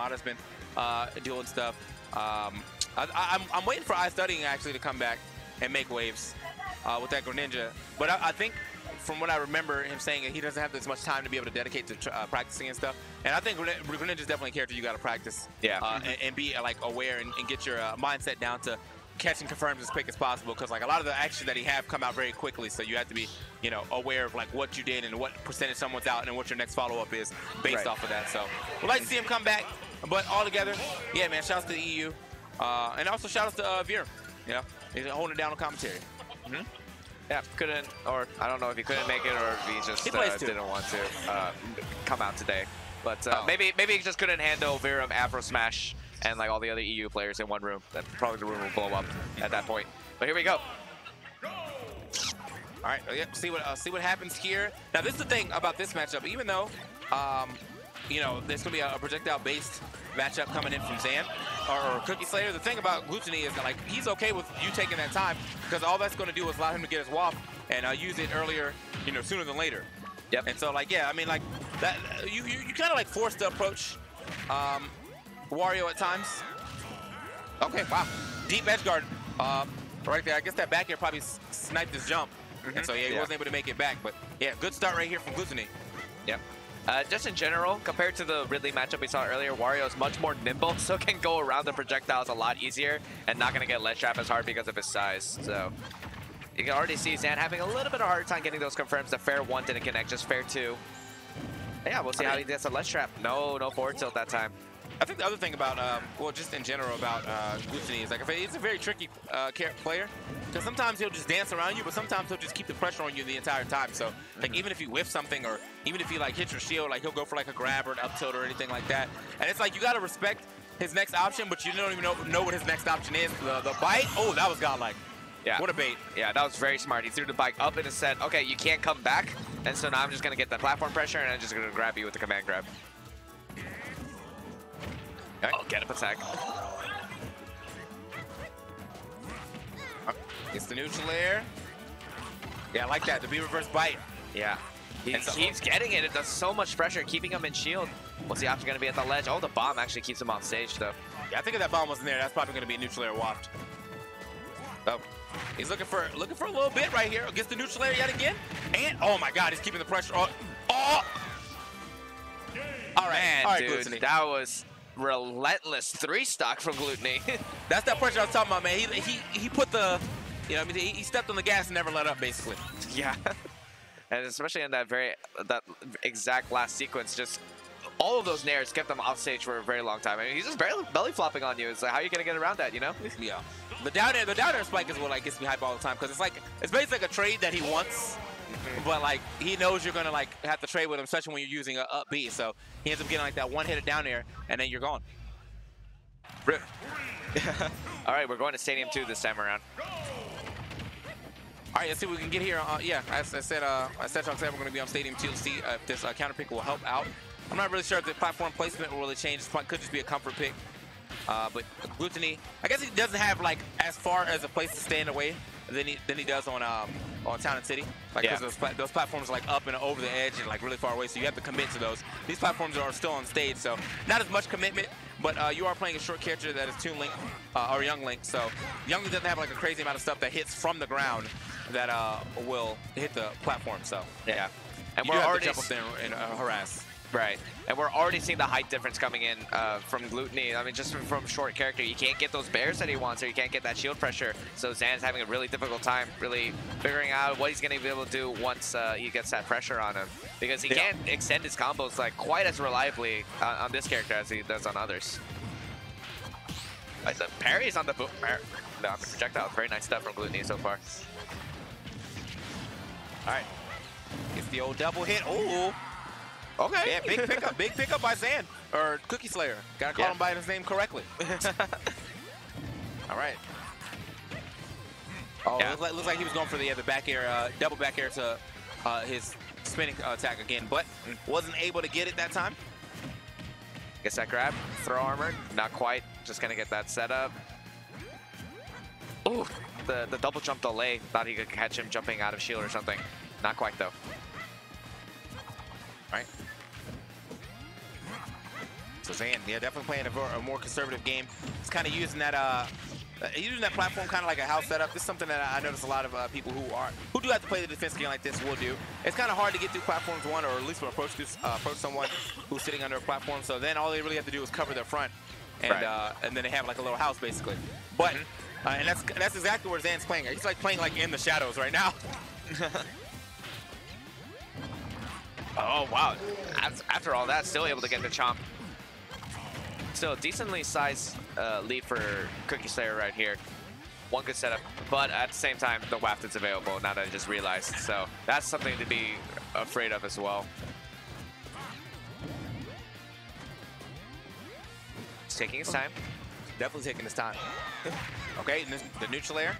Armada's been uh, doing stuff. Um, I, I'm, I'm waiting for iStudying actually to come back and make waves uh, with that Greninja. But I, I, think from what I remember him saying, he doesn't have as much time to be able to dedicate to uh, practicing and stuff. And I think Greninja is definitely a character you got to practice. Yeah. Uh, and, and, be like aware and, and get your uh, mindset down to catching confirms as quick as possible because like a lot of the actions that he have come out very quickly so you have to be you know aware of like what you did and what percentage someone's out and what your next follow-up is based right. off of that so we'd like to see him come back but all together yeah man shouts to the EU uh, and also shout out to uh, Veer you know he's holding down on commentary mm -hmm. Yeah, couldn't, or I don't know if he couldn't make it or if he just he uh, didn't want to uh, come out today. But uh, oh. maybe maybe he just couldn't handle Virum Afro Smash and like all the other EU players in one room. Then probably the room will blow up at that point. But here we go. All right, yeah, see what uh, see what happens here. Now this is the thing about this matchup. Even though, um, you know, there's gonna be a, projectile-based matchup coming in from Zan or, or, Cookie Slayer. The thing about Glutonny is that like he's okay with you taking that time because all that's gonna do is allow him to get his waft and uh, use it earlier, you know, sooner than later. Yep. And so like yeah, I mean like that you you, you kind of like force the approach. Um, Wario at times. Okay, wow. Deep edge guard uh, right there. I guess that back air probably sniped his jump. Mm -hmm. And so, yeah, he yeah. wasn't able to make it back. But, yeah, good start right here from Glutonny. Yep. Uh, just in general, compared to the Ridley matchup we saw earlier, Wario is much more nimble, so can go around the projectiles a lot easier and not going to get ledge trap as hard because of his size. So you can already see Zan having a little bit of a hard time getting those confirms. The fair one didn't connect, just fair two. Yeah, we'll see how he gets a ledge trap. No, no forward tilt that time. I think the other thing about, um, well, just in general about uh, Glutonny is like, he's a very tricky uh, player because sometimes he'll just dance around you, but sometimes he'll just keep the pressure on you the entire time. So, like, mm -hmm. even if you whiff something or even if he like hits your shield, like he'll go for like a grab or an up tilt or anything like that. And it's like you got to respect his next option, but you don't even know, know what his next option is. The, the bite, oh, that was godlike. Yeah. What a bait. Yeah, that was very smart. He threw the bike up and it said, okay, you can't come back. And so now I'm just going to get the platform pressure and I'm just going to grab you with the command grab. Okay. Oh, get up attack. It's the neutral air. Yeah, I like that. The B reverse bite. Yeah. He and keeps so getting it. It does so much pressure, keeping him in shield. What's the option going to be at the ledge? Oh, the bomb actually keeps him on stage, though. Yeah, I think if that bomb wasn't there, that's probably going to be a neutral air waft. Oh, he's looking for looking for a little bit right here. Gets the neutral air yet again. And, oh my god, he's keeping the pressure on. Oh! All right, Man, all right, dude, that was relentless three stock from Glutonny. That's that pressure I was talking about, man. He he he put the, you know, I mean, he, stepped on the gas and never let up, basically. Yeah, and especially in that very that exact last sequence, just all of those nairs kept him off stage for a very long time. I mean, he's just barely belly flopping on you. It's like, how are you gonna get around that, you know? Yeah. The down air, the down air spike is what like gets me hype all the time because it's like it's basically like a trade that he wants but like he knows you're gonna like have to trade with him, especially when you're using a up B. So he ends up getting like that one hit down there, and then you're gone. Rip. All right, we're going to Stadium 2 this time around. All right, let's see what we can get here. Uh, yeah, as I said, uh, as said, we're going to be on Stadium 2. Let's see uh, if this uh, counter pick will help out. I'm not really sure if the platform placement will really change. It could just be a comfort pick. Uh, but Glutonny, I guess he doesn't have like as far as a place to stand away than he than he does on um, on Town and City. Like yeah. those, those platforms are like up and over the edge and like really far away, so you have to commit to those. These platforms are still on stage, so not as much commitment, but uh, you are playing a short character that is Toon Link uh, or Young Link, so Young Link doesn't have like a crazy amount of stuff that hits from the ground that uh, will hit the platform. So yeah, and you we're already jump up there and, and uh, harass. Right. And we're already seeing the height difference coming in uh, from Glutonny. I mean, just from, from, short character, you can't get those bears that he wants or you can't get that shield pressure. So Zan's having a really difficult time really figuring out what he's going to be able to do once uh, he gets that pressure on him. Because he yeah. can't extend his combos like quite as reliably uh, on this character as he does on others. Right, the parries on the, on the projectile. Very nice stuff from Gluttony so far. All right. It's the old double hit. Oh, Okay. Yeah, big pickup. big pickup by Zan. Or Cookie Slayer. Gotta call yeah. him by his name correctly. All right. Oh, yeah. looks, like, looks like he was going for the, uh, the back air, uh, double back air to uh, his spinning attack again, but wasn't able to get it that time. Gets that grab, throw armor, not quite. Just gonna get that set up. Ooh, the, the double jump delay. Thought he could catch him jumping out of shield or something. Not quite though. Right. So Zan, yeah, definitely playing a, a more conservative game. He's kind of using that uh, uh, using that platform kind of like a house setup. This is something that I notice a lot of uh, people who are who do have to play the defense game like this will do. It's kind of hard to get through platforms one, or at least when approach this, uh, approach someone who's sitting under a platform. So then all they really have to do is cover their front, and Right. uh, and then they have like a little house basically. But uh, and that's that's exactly where Zan's playing. He's like playing like in the shadows right now. Oh, wow. After all that, still able to get the chomp. Still, decently sized uh, lead for Cookie Slayer right here. One good setup, but at the same time, the waft is available now that I just realized. So that's something to be afraid of as well. He's taking his time. Definitely taking his time. okay, the neutral air.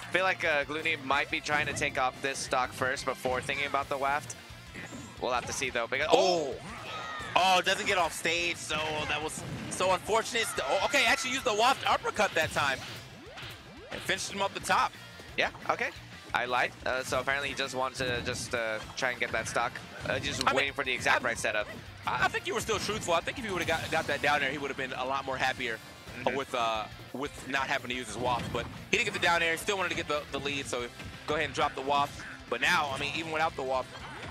I feel like uh, Gloomy might be trying to take off this stock first before thinking about the waft. We'll have to see though. Because, Oh. Oh, doesn't get off stage, so that was so unfortunate. Oh, okay, actually used the waft uppercut that time. And finished him up the top. Yeah, okay. I lied. Uh, so apparently he just wanted to just uh, try and get that stock. Uh, just I mean, waiting for the exact I'm- right setup. I, I think you were still truthful. I think if he would have got, got that down there, he would have been a lot more happier Mhm. with uh, with not having to use his waft. But he didn't get the down air. He still wanted to get the, the lead, so go ahead and drop the waft. But now, I mean, even without the waft,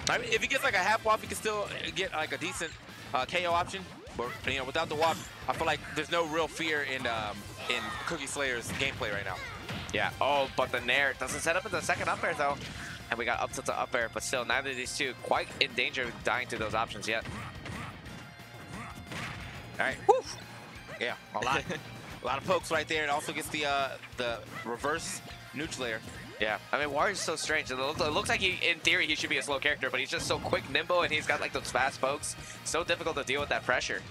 I mean, if he gets like a half waft, he can still get like a decent uh, KO option. But you know, without the waft, I feel like there's no real fear in um, in Cookie Slayer's gameplay right now. Yeah. Oh, but the Nair doesn't set up in the second up air though. And we got up to the up air, but still neither of these two quite in danger of dying to those options yet. All right. Woo. Yeah, a lot, a lot of pokes right there. It also gets the uh, the reverse neutral air. Yeah, I mean, Wario's so strange. It looks, it looks like he, in theory, he should be a slow character, but he's just so quick, nimble, and he's got like those fast pokes. So difficult to deal with that pressure.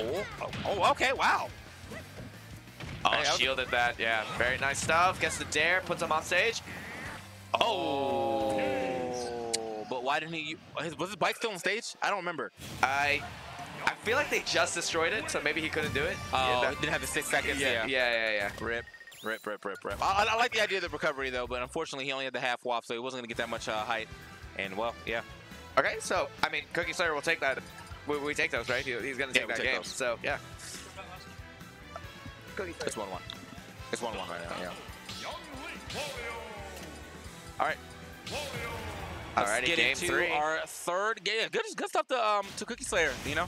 Oh, oh, oh, okay, wow. Oh, Hey, shielded that. Yeah, very nice stuff. Gets the dare, puts him on stage. Oh. Oh, but why didn't he? Was his bike still on stage? I don't remember. I feel like they just destroyed it, so maybe he couldn't do it. Oh, yeah, didn't have the six seconds. yeah, Yeah, yeah, yeah, yeah. Rip, rip, rip, rip, rip. I, I like the idea of the recovery though, but unfortunately he only had the half wop, so he wasn't gonna get that much uh, height. And well, yeah, Okay, so I mean, Cookie Slayer will take that. We, we take those, right? He- He's gonna Yeah, take we'll that take game. those. So yeah. Cookie it's one one. It's one one right now. Yeah. All right. Let's get game into three. our third game. Good, good stuff to um to Cookie Slayer. You know,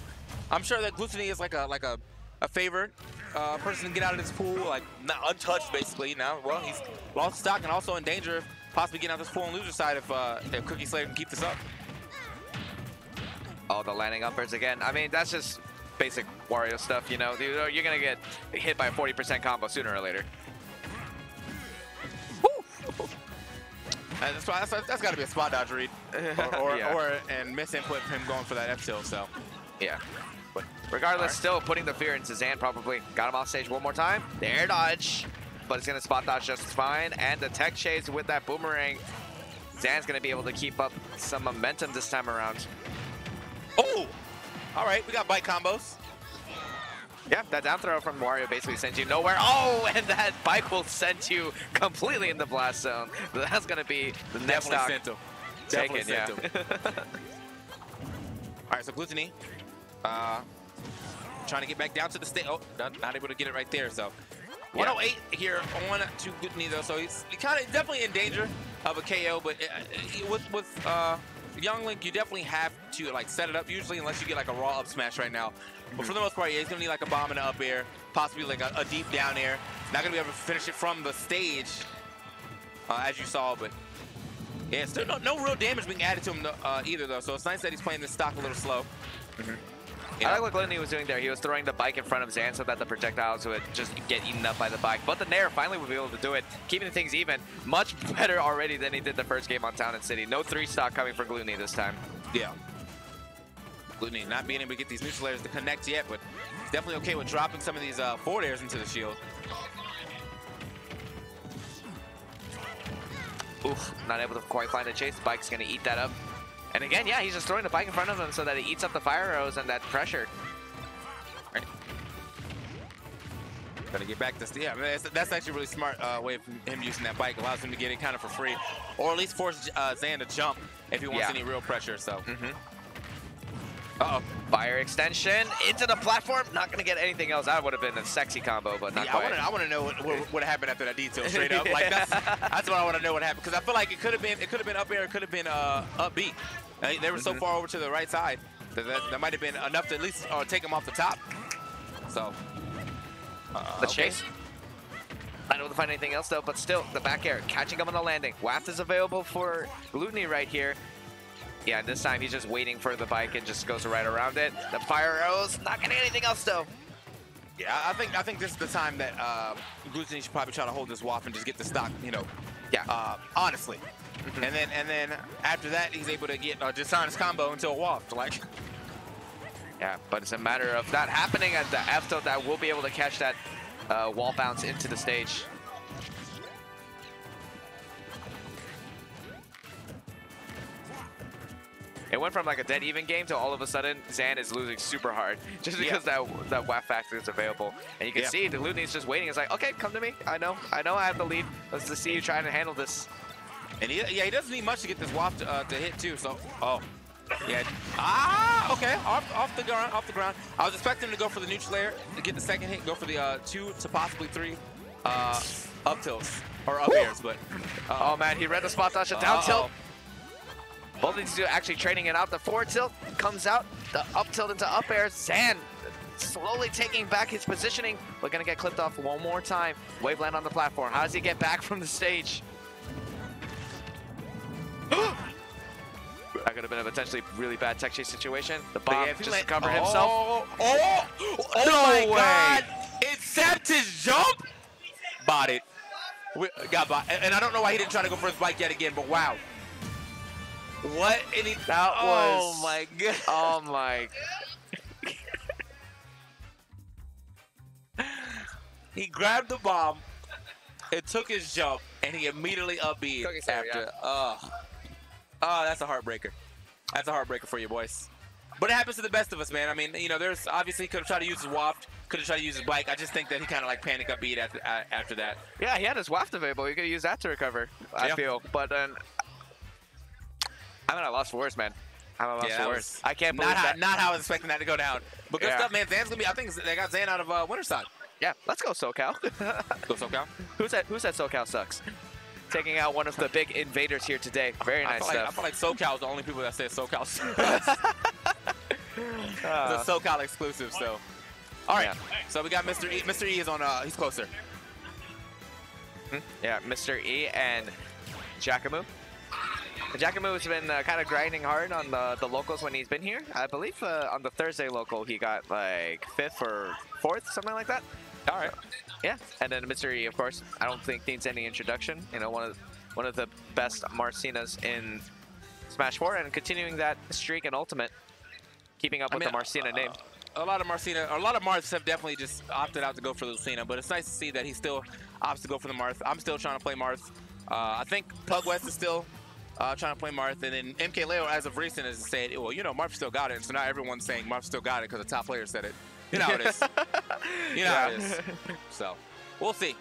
I'm sure that Glutonny is like a like a a favorite uh, person to get out of this pool, like not untouched basically. Now, well, he's lost stock and also in danger of possibly getting out of this pool on loser side if uh, if Cookie Slayer can keep this up. Oh, the landing uppers again. I mean, that's just basic Wario stuff, you know. You're gonna get hit by a 40% combo sooner or later. That's that's, that's got to be a spot dodge read, or or, Yeah. or and miss input him going for that F tilt. So Yeah. But regardless, Alright. still putting the fear into Zan probably. Got him off stage one more time. There, dodge. But it's gonna spot dodge just fine. And the tech chase with that boomerang. Zan's gonna be able to keep up some momentum this time around. oh, all right, we got bite combos. Yeah, that down throw from Wario basically sends you nowhere. Oh, and that bike will send you completely in the blast zone. That's gonna be the next Definitely sent him. taken. Definitely Yeah. him. All right, so Glutonny, uh, trying to get back down to the state. Oh, not, not able to get it right there. So 108 here on to Glutonny though. So he's kind of definitely in danger of a KO, but uh, uh, with with uh, Young Link, you definitely have to like set it up usually, unless you get like a raw up smash right now. But for the most part, yeah, he's gonna need like a bomb in the up air, possibly like a, a deep down air. Not gonna be able to finish it from the stage, uh, as you saw, but yeah, still no, no real damage being added to him uh, either, though. So it's nice that he's playing this stock a little slow. I like what Glutonny was doing there. He was throwing the bike in front of Zan so that the projectiles would just get eaten up by the bike. But the Nair finally would be able to do it, keeping things even. Much better already than he did the first game on Town and City. No three stock coming for Gloomy this time. Yeah. Glutonny not being able to get these neutral airs to connect yet, but he's definitely okay with dropping some of these uh, forward airs into the shield. Oof, not able to quite find a chase. The bike's gonna eat that up. And again, yeah, he's just throwing the bike in front of him so that it eats up the fire arrows and that pressure. Gotta get back to yeah. That's, that's actually a really smart uh, way of him using that bike. Allows him to get it kind of for free, or at least force uh, Zan to jump if he wants Yeah. any real pressure. So Mm-hmm. Uh-oh. Fire extension into the platform. Not going to get anything else. That would have been a sexy combo, but not Yeah, I quite. want to. I want to know what, what, what happened after that detail. Straight up, like that's that's what I want to know what happened because I feel like it could have been it could have been up air, it could have been uh up B. They, were so Mhm. far over to the right side that that, that might have been enough to at least uh, take them off the top. So. Uh, the okay. chase. Able to find anything else though, but still, the back air catching him on the landing. Waft is available for Glutonny right here. Yeah, and this time he's just waiting for the bike and just goes right around it. The fire arrows, not getting anything else though. Yeah, I think I think this is the time that uh, Glutonny should probably try to hold this waff and just get the stock, you know, Yeah. uh, honestly. Mhm. And then and then after that, he's able to get a dishonest combo into a waft. Like, Yeah, but it's a matter of that happening at the F tilt that will be able to catch that uh, wall bounce into the stage. It went from like a dead even game to all of a sudden Zan is losing super hard just Yeah. because that that WAF factor is available. And you can Yeah. see the Glutonny's just waiting. It's like, okay, come to me. I know, I know I have the lead. Let's just see you trying to handle this. and he, yeah, he doesn't need much to get this waft uh, to hit too. So, oh, yeah, ah, okay, off off the ground, off the ground. I was expecting him to go for the neutral layer to get the second hit, go for the uh, two to possibly three uh, up tilts or up airs, but uh, Oh man, he read the spot dodge, a down Uh-oh. tilt. Both of these two actually trading it out. The forward tilt comes out, the up tilt into up air. Zan slowly taking back his positioning. We're gonna get clipped off one more time. Waveland on the platform. How does he get back from the stage? that could have been a potentially really bad tech chase situation. The bomb yeah, just covered oh, himself. Oh, oh, oh No oh my way. God! It sapped his jump. It. We, got. And, and I don't know why he didn't try to go for his bike yet again, but wow. What? And he, That oh was- my god. Oh my. He grabbed the bomb, it took his jump, and he immediately upbeat Took his hair, after. yeah. Oh. oh, that's a heartbreaker. That's a heartbreaker for you, boys. But it happens to the best of us, man. I mean, you know, there's obviously he could have tried to use his waft, could have tried to use his bike. I just think that he kind of like panic upbeat after uh, after that. Yeah, he had his waft available. He could use that to recover, I Yeah. feel. But then, I mean, I lost for words, man. I'm at lost Yeah, for words. I can't believe Not how, that. not how I was expecting that to go down. But good Yeah. stuff, man. Zan's gonna be. I think they got Zan out of uh, Winterside. Yeah, let's go SoCal. Go SoCal. who said Who said SoCal sucks? Taking out one of the big invaders here today. Very I nice feel, like, I stuff. feel like SoCal is the only people that say SoCal. it's Uh, a SoCal exclusive, so. All right. Yeah. So we got Mr. E. Mr. E is on. Uh, he's closer. yeah, Mr. E and Jackamu. Jackamu has been uh, kind of grinding hard on the, the locals when he's been here. I believe uh, on the Thursday local he got like fifth or fourth, something like that. All right. Yeah, and then. E, of course, I don't think needs any introduction. You know, one of one of the best Marcinas in Smash 4, and continuing that streak in Ultimate, keeping up I with mean, the Marcina name. A lot of Marcina, a lot of Marths have definitely just opted out to go for Lucina, but it's nice to see that he still opts to go for the Marth. I'm still trying to play Marth. Uh, I think Pugwest is still uh, trying to play Marth, and then MK Leo, as of recent, has said, well, you know, Marth still got it, and so now everyone's saying Marth still got it because the top player said it. You know how it is. You know how it is. So, we'll see.